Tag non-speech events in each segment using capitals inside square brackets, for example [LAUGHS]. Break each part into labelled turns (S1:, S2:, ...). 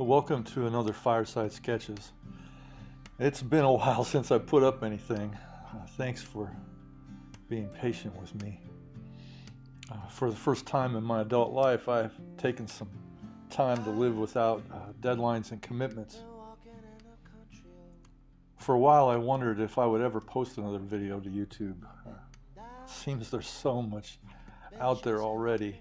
S1: Welcome to another Fireside Sketches. It's been a [LAUGHS] while since I put up anything. Uh, thanks for being patient with me. Uh, for the first time in my adult life, I've taken some time to live without uh, deadlines and commitments. For a while, I wondered if I would ever post another video to YouTube. Uh, seems there's so much out there already.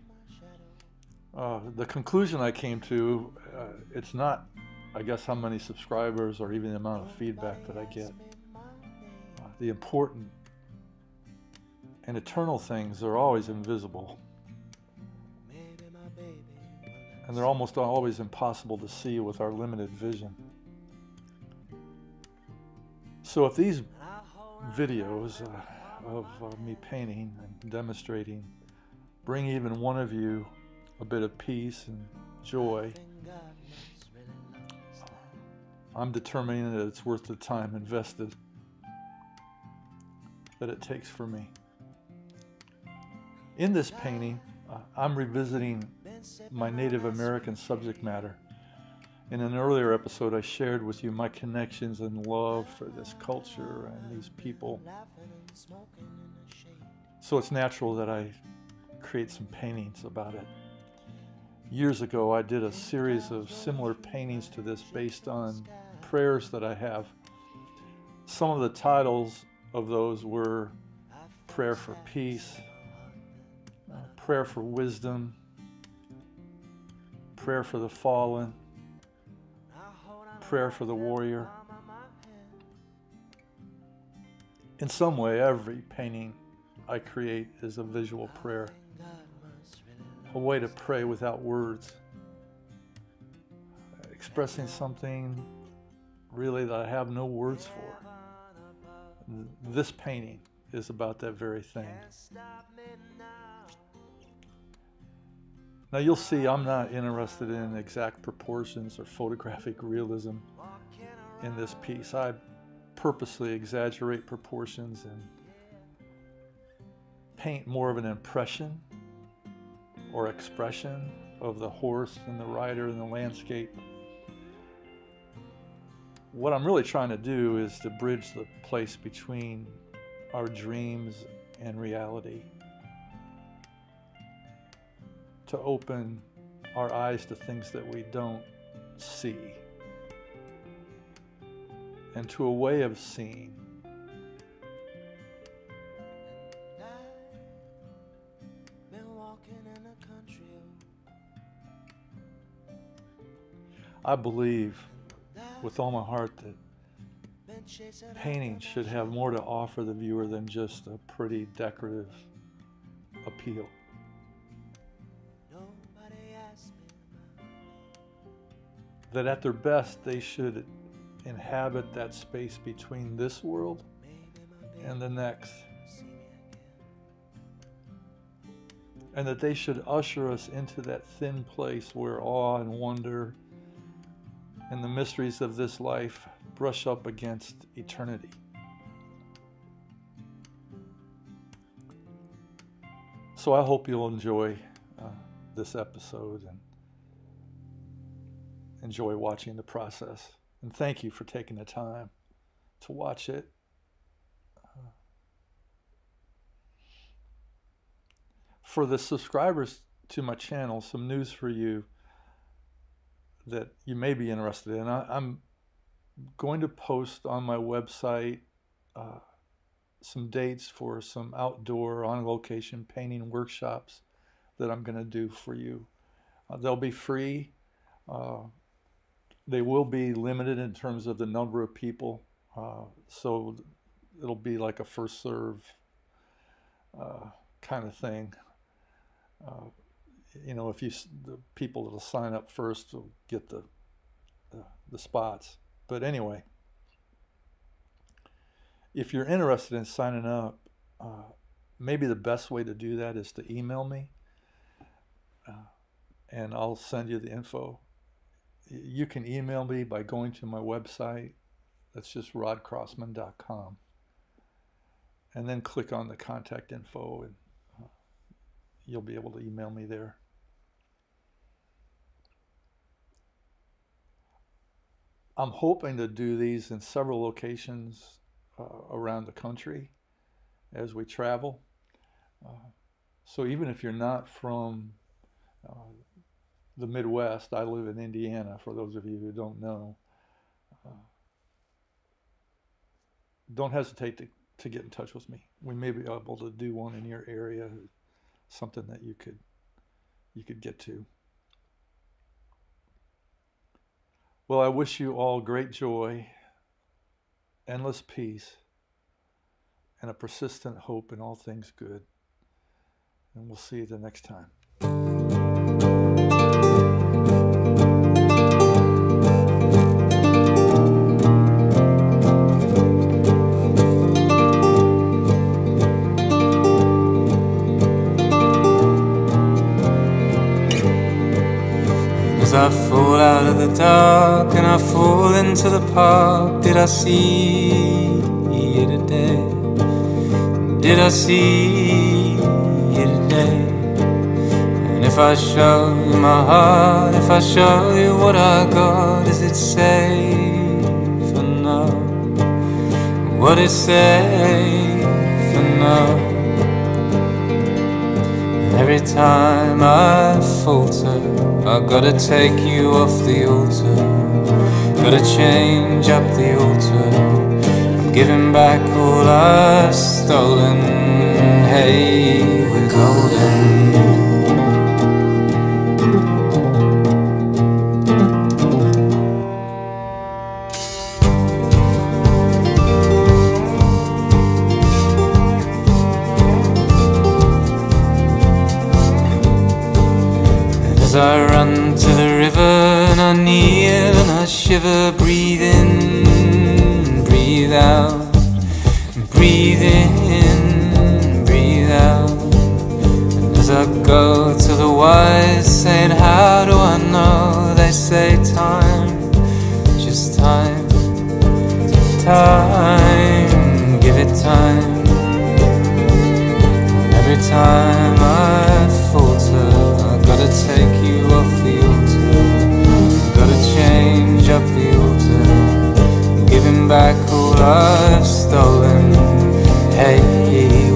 S1: Uh, the conclusion I came to, uh, it's not, I guess, how many subscribers or even the amount of feedback that I get. Uh, the important and eternal things are always invisible. And they're almost always impossible to see with our limited vision. So if these videos uh, of uh, me painting and demonstrating bring even one of you a bit of peace and joy, I'm determining that it's worth the time invested that it takes for me. In this painting, uh, I'm revisiting my Native American subject matter. In an earlier episode, I shared with you my connections and love for this culture and these people. So it's natural that I create some paintings about it. Years ago, I did a series of similar paintings to this based on prayers that I have. Some of the titles of those were Prayer for Peace, Prayer for Wisdom, Prayer for the Fallen, Prayer for the Warrior. In some way, every painting I create is a visual prayer a way to pray without words, expressing something really that I have no words for. This painting is about that very thing. Now you'll see I'm not interested in exact proportions or photographic realism in this piece. I purposely exaggerate proportions and paint more of an impression or expression of the horse and the rider and the landscape. What I'm really trying to do is to bridge the place between our dreams and reality. To open our eyes to things that we don't see. And to a way of seeing I believe with all my heart that painting should have more to offer the viewer than just a pretty decorative appeal. That at their best, they should inhabit that space between this world and the next. And that they should usher us into that thin place where awe and wonder and the mysteries of this life brush up against eternity. So I hope you'll enjoy uh, this episode and enjoy watching the process. And thank you for taking the time to watch it. for the subscribers to my channel, some news for you that you may be interested in. I, am going to post on my website uh, some dates for some outdoor on location painting workshops that I'm going to do for you. Uh, they'll be free. Uh, they will be limited in terms of the number of people. Uh, so it'll be like a first serve uh, kind of thing. Uh, you know, if you the people that'll sign up first will get the the, the spots. But anyway, if you're interested in signing up, uh, maybe the best way to do that is to email me, uh, and I'll send you the info. You can email me by going to my website. That's just rodcrossman.com. And then click on the contact info and you'll be able to email me there. I'm hoping to do these in several locations uh, around the country as we travel. Uh, so even if you're not from uh, the Midwest, I live in Indiana, for those of you who don't know. Uh, don't hesitate to, to get in touch with me. We may be able to do one in your area, something that you could you could get to. Well, I wish you all great joy, endless peace, and a persistent hope in all things good. And we'll see you the next time.
S2: The dark and I fall into the park, did I see you today? Did I see you today? And if I show you my heart, if I show you what I got, is it safe enough? What is safe enough? Every time I falter, I gotta take you off the altar. Gotta change up the altar. I'm giving back all I've stolen. Hey, we're golden. Say, Time, just time, time, give it time. And every time I falter, I gotta take you off the altar. Gotta change up the altar. Giving back all I've stolen. Hey,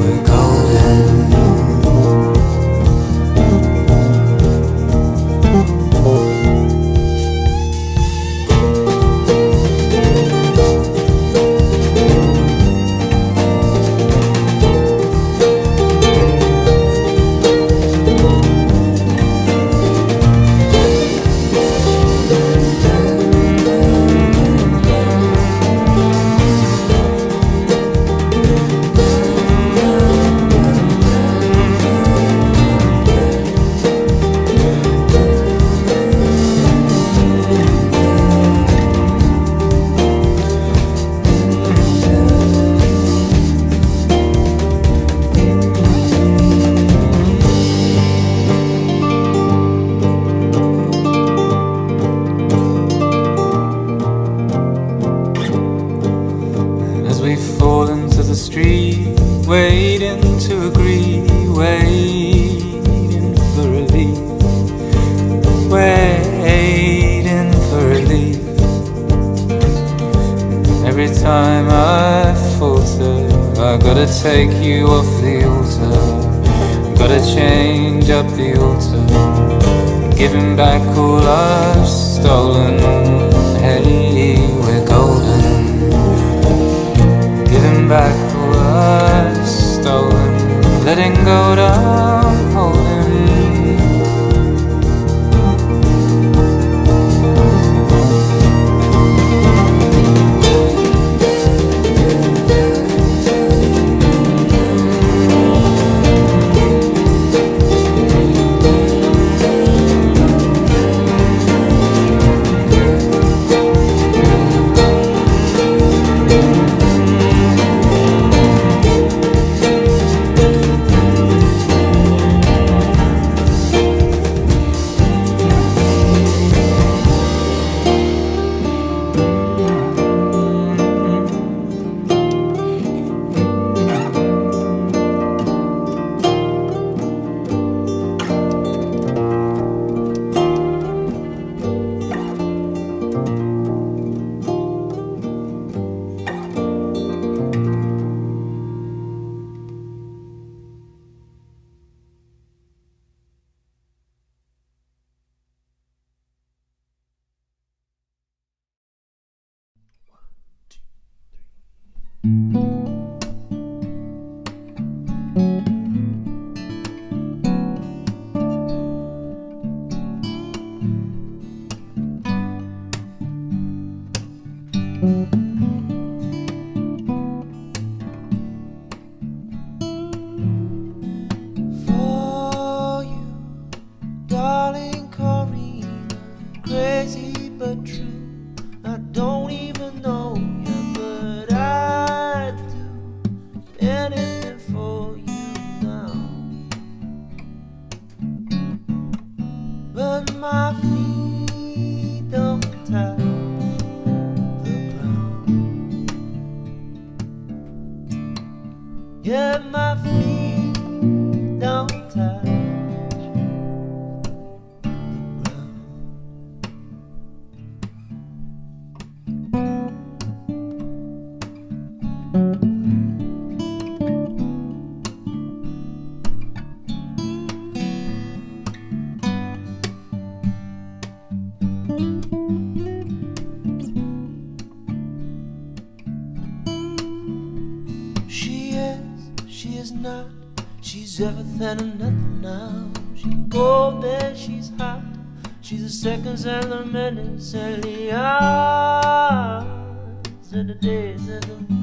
S2: waiting to agree, waiting for relief, waiting for relief. Every time I falter, I gotta take you off the altar, gotta change up the altar, giving back all I've stolen. Hey, we're golden giving back
S3: my and nothing now. She's golden, she's hot. She's the seconds and the minutes and the hours and the days and the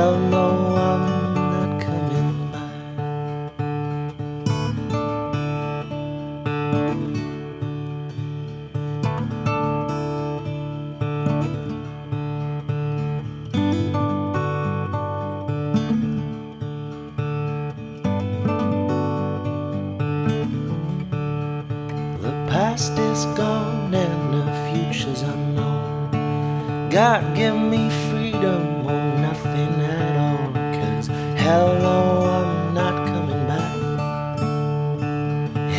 S3: Hell no, I'm not coming back. The past is gone and the future's unknown. God give me freedom oh, Cause hell no, I'm not coming back.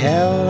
S3: Hell